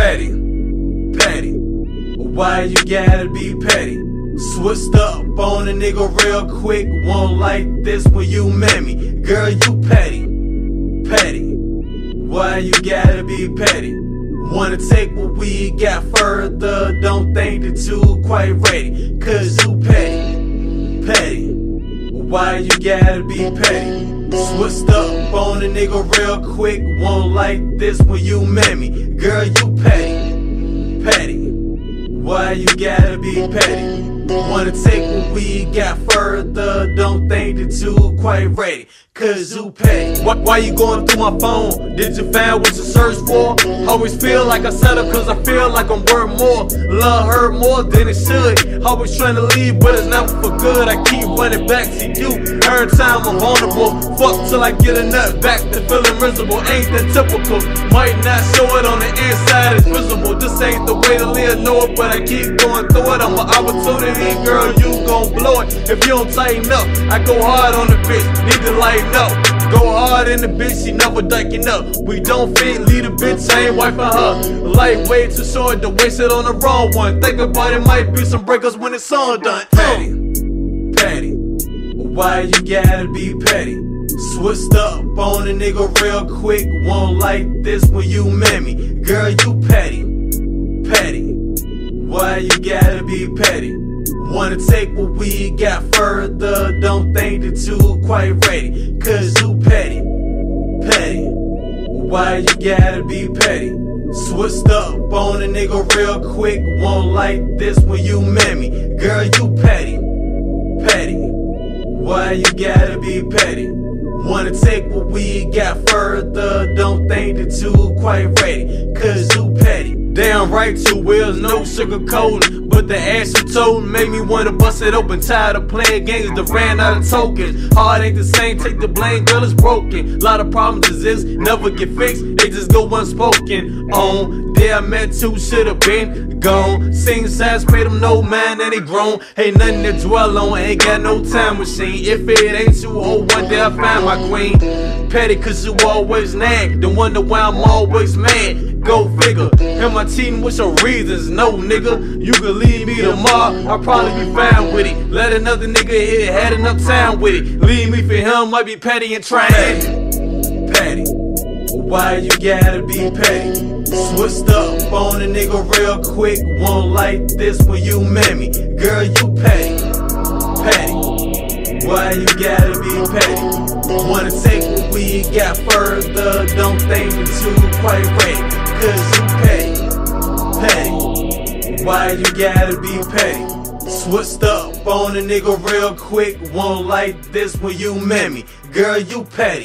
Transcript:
petty, petty. Why you gotta be petty? Switched up on a nigga real quick. Won't like this when you met me. Girl, you petty, petty. Why you gotta be petty? Wanna take what we got further. Don't think that you quite ready. Cause you petty, petty. Why you gotta be petty? Switched up on a nigga real quick. Won't like this when you met me. Girl, you petty, petty. Why you gotta be petty? Wanna take what we got further. Don't think that you quite ready. Cause you pay. Why, why you going through my phone? Did you find what you searched for? Always feel like I set up cause I feel like I'm worth more. Love her more than it should. Always trying to leave, but it's never for good. I keep running back to you. Every time I'm vulnerable. Fuck till I get a nut back to feeling miserable. Ain't that typical? Might not show it on the inside, it's visible. This ain't the way to live, know it, but I keep going through it. I'm an opportunity, girl, you gon' blow it. If you don't tighten up, I go hard on the bitch. Need to lighten up. Go hard in the bitch, she never ducking up. We don't fit, lead a bitch, I ain't wiping her. Lightweight too short to waste it on the wrong one. Think about it, might be some breakers when it's all done. Petty, petty. Why you gotta be petty? Switched up on a nigga real quick. Won't like this when you met me. Girl, you petty, petty. Why you gotta be petty? Wanna take what we got further. Don't think that you quite ready. Cause you petty, petty. Why you gotta be petty? Switched up on a nigga real quick. Won't like this when you met me. Girl, you petty, petty. Why you gotta be petty? Wanna take what we got further. Don't think that you quite ready. Right, two wheels, no sugar coating. But the ass you told made me wanna bust it open. Tired of playing games that ran out of tokens. Heart ain't the same, take the blame, girl, it's broken. Lot of problems exist, never get fixed, they just go unspoken. On there, I met two, should've been gone. Sing sides, made them know, man, and they grown. Ain't nothing to dwell on, ain't got no time machine. If it ain't you, oh, one day I find my queen. Petty, cause you always nag. Then wonder why I'm always mad. Go figure. And my team with your reasons. No, nigga, you can leave me tomorrow. I'll probably be fine with it. Let another nigga hit, had enough time with it. Leave me for him, might be petty and trash. Petty. Why you gotta be petty? Switched up on a nigga real quick. Won't like this when you met me. Girl, you petty. Petty. Why you gotta be petty? Wanna take what we got further. Don't think that you quite ready. Cause you petty. Petty. Why you gotta be paid? Switched up on a nigga real quick. Won't like this when you met me. Girl, you petty.